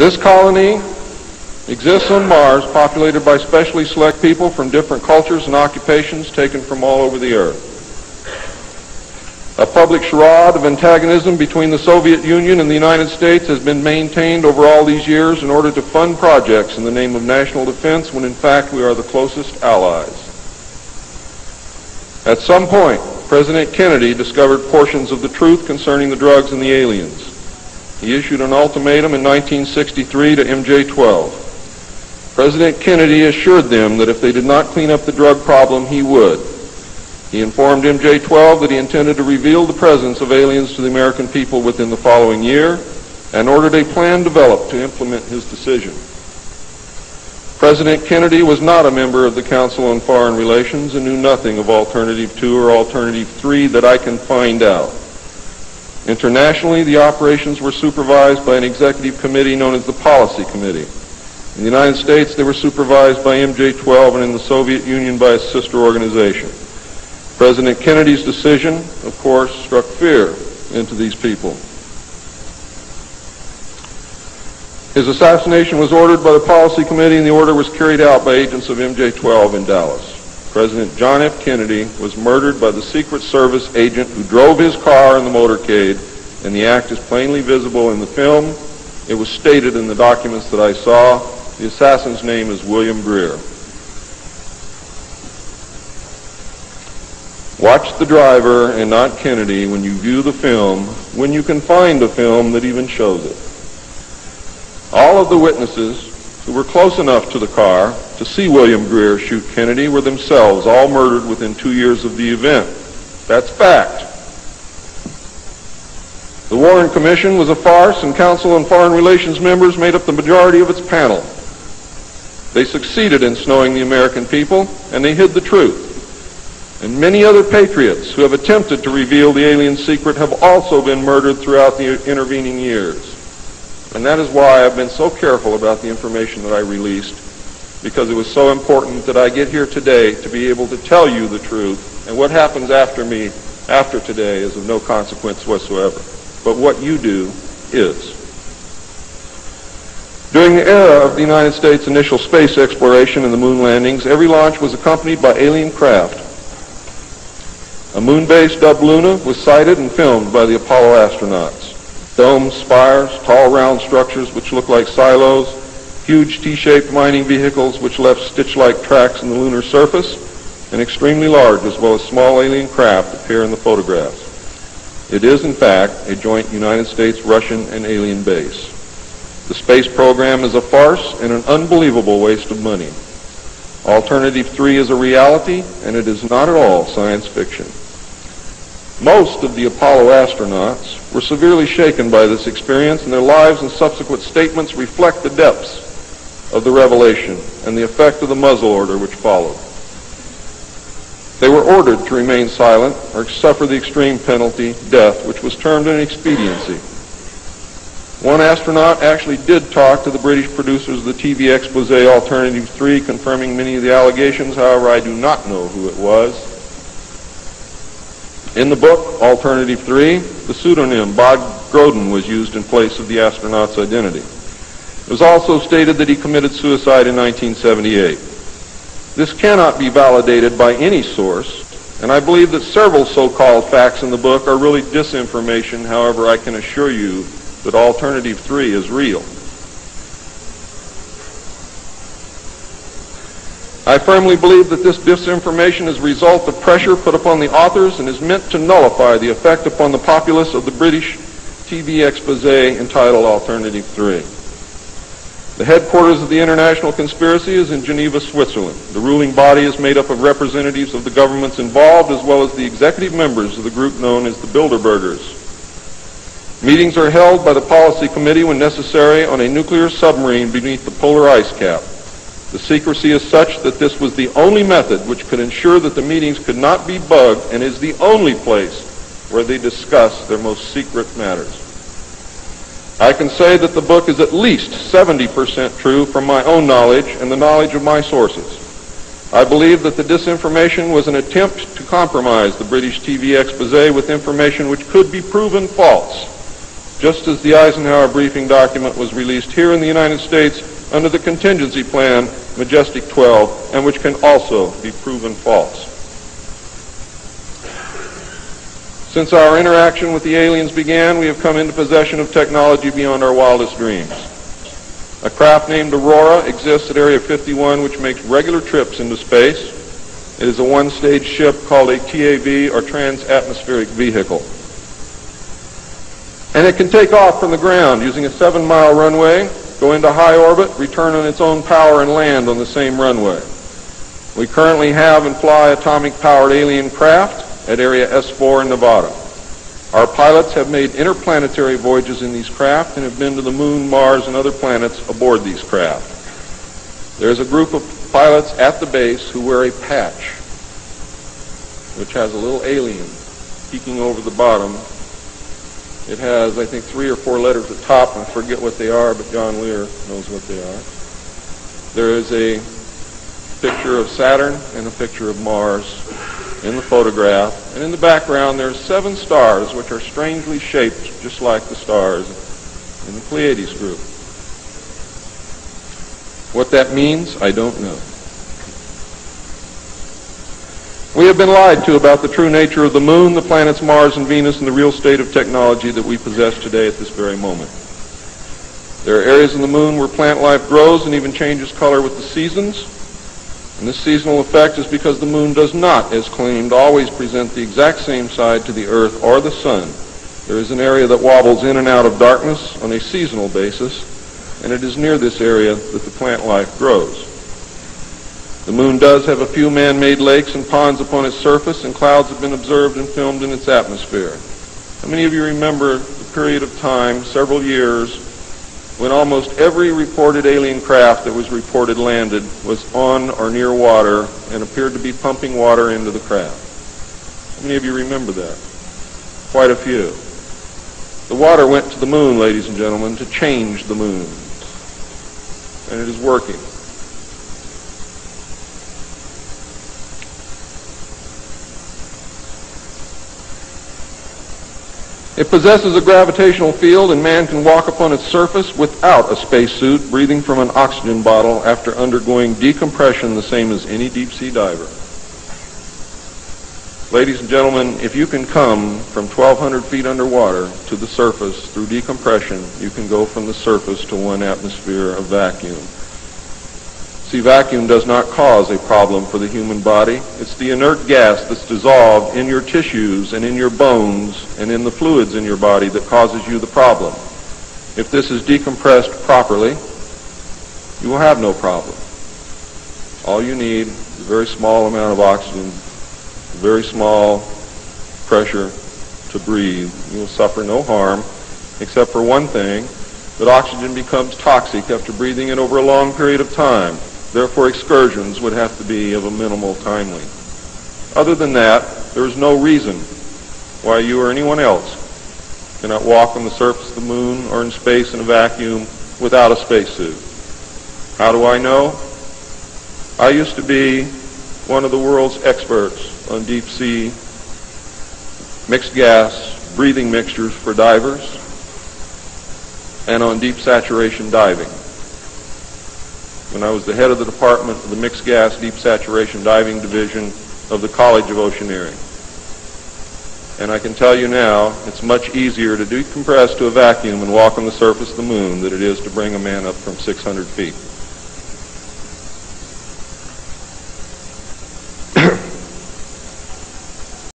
This colony exists on Mars, populated by specially select people from different cultures and occupations taken from all over the earth. A public charade of antagonism between the Soviet Union and the United States has been maintained over all these years in order to fund projects in the name of national defense when in fact we are the closest allies. At some point, President Kennedy discovered portions of the truth concerning the drugs and the aliens. He issued an ultimatum in 1963 to MJ-12. President Kennedy assured them that if they did not clean up the drug problem, he would. He informed MJ-12 that he intended to reveal the presence of aliens to the American people within the following year and ordered a plan developed to implement his decision. President Kennedy was not a member of the Council on Foreign Relations and knew nothing of Alternative 2 or Alternative 3 that I can find out. Internationally, the operations were supervised by an executive committee known as the Policy Committee. In the United States, they were supervised by MJ-12 and in the Soviet Union by a sister organization. President Kennedy's decision, of course, struck fear into these people. His assassination was ordered by the Policy Committee and the order was carried out by agents of MJ-12 in Dallas. President John F. Kennedy was murdered by the Secret Service agent who drove his car in the motorcade, and the act is plainly visible in the film. It was stated in the documents that I saw. The assassin's name is William Greer. Watch the driver and not Kennedy when you view the film, when you can find a film that even shows it. All of the witnesses who were close enough to the car to see William Greer shoot Kennedy were themselves all murdered within two years of the event. That's fact. The Warren Commission was a farce, and Council on Foreign Relations members made up the majority of its panel. They succeeded in snowing the American people, and they hid the truth. And many other patriots who have attempted to reveal the alien secret have also been murdered throughout the intervening years. And that is why I've been so careful about the information that I released, because it was so important that I get here today to be able to tell you the truth. And what happens after me, after today, is of no consequence whatsoever. But what you do is. During the era of the United States initial space exploration and the moon landings, every launch was accompanied by alien craft. A moon base dubbed Luna was sighted and filmed by the Apollo astronauts domes, spires, tall round structures which look like silos, huge T-shaped mining vehicles which left stitch-like tracks in the lunar surface, and extremely large as well as small alien craft appear in the photographs. It is, in fact, a joint United States, Russian, and alien base. The space program is a farce and an unbelievable waste of money. Alternative 3 is a reality, and it is not at all science fiction. Most of the Apollo astronauts were severely shaken by this experience, and their lives and subsequent statements reflect the depths of the revelation and the effect of the muzzle order which followed. They were ordered to remain silent or suffer the extreme penalty, death, which was termed an expediency. One astronaut actually did talk to the British producers of the TV expose Alternative 3, confirming many of the allegations. However, I do not know who it was. In the book, Alternative 3, the pseudonym Bob Grodin was used in place of the astronaut's identity. It was also stated that he committed suicide in 1978. This cannot be validated by any source, and I believe that several so-called facts in the book are really disinformation. However, I can assure you that Alternative 3 is real. I firmly believe that this disinformation is a result of pressure put upon the authors and is meant to nullify the effect upon the populace of the British TV expose entitled Alternative 3. The headquarters of the international conspiracy is in Geneva, Switzerland. The ruling body is made up of representatives of the governments involved as well as the executive members of the group known as the Bilderbergers. Meetings are held by the policy committee when necessary on a nuclear submarine beneath the polar ice cap. The secrecy is such that this was the only method which could ensure that the meetings could not be bugged and is the only place where they discuss their most secret matters. I can say that the book is at least 70% true from my own knowledge and the knowledge of my sources. I believe that the disinformation was an attempt to compromise the British TV expose with information which could be proven false. just as the Eisenhower briefing document was released here in the United States under the contingency plan Majestic 12, and which can also be proven false. Since our interaction with the aliens began, we have come into possession of technology beyond our wildest dreams. A craft named Aurora exists at Area 51 which makes regular trips into space. It is a one-stage ship called a TAV or Trans-Atmospheric Vehicle. And it can take off from the ground using a seven-mile runway, go into high orbit, return on its own power, and land on the same runway. We currently have and fly atomic-powered alien craft at Area S4 in Nevada. Our pilots have made interplanetary voyages in these craft and have been to the moon, Mars, and other planets aboard these craft. There's a group of pilots at the base who wear a patch, which has a little alien peeking over the bottom. It has, I think, three or four letters at the top. I forget what they are, but John Lear knows what they are. There is a picture of Saturn and a picture of Mars in the photograph. And in the background, there are seven stars, which are strangely shaped just like the stars in the Pleiades group. What that means, I don't know. We have been lied to about the true nature of the moon, the planets Mars and Venus, and the real state of technology that we possess today at this very moment. There are areas in the moon where plant life grows and even changes color with the seasons. And this seasonal effect is because the moon does not, as claimed, always present the exact same side to the earth or the sun. There is an area that wobbles in and out of darkness on a seasonal basis, and it is near this area that the plant life grows. The moon does have a few man-made lakes and ponds upon its surface, and clouds have been observed and filmed in its atmosphere. How many of you remember the period of time, several years, when almost every reported alien craft that was reported landed was on or near water and appeared to be pumping water into the craft. How many of you remember that? Quite a few. The water went to the moon, ladies and gentlemen, to change the moon. And it is working. It possesses a gravitational field and man can walk upon its surface without a spacesuit, breathing from an oxygen bottle after undergoing decompression the same as any deep sea diver. Ladies and gentlemen, if you can come from 1,200 feet underwater to the surface through decompression, you can go from the surface to one atmosphere of vacuum. See, vacuum does not cause a problem for the human body. It's the inert gas that's dissolved in your tissues and in your bones and in the fluids in your body that causes you the problem. If this is decompressed properly, you will have no problem. All you need is a very small amount of oxygen, a very small pressure to breathe. You will suffer no harm except for one thing, that oxygen becomes toxic after breathing it over a long period of time. Therefore, excursions would have to be of a minimal time length. Other than that, there is no reason why you or anyone else cannot walk on the surface of the moon or in space in a vacuum without a spacesuit. How do I know? I used to be one of the world's experts on deep sea mixed gas breathing mixtures for divers and on deep saturation diving when I was the head of the department of the Mixed Gas Deep Saturation Diving Division of the College of Oceaneering. And I can tell you now, it's much easier to decompress to a vacuum and walk on the surface of the moon than it is to bring a man up from 600 feet.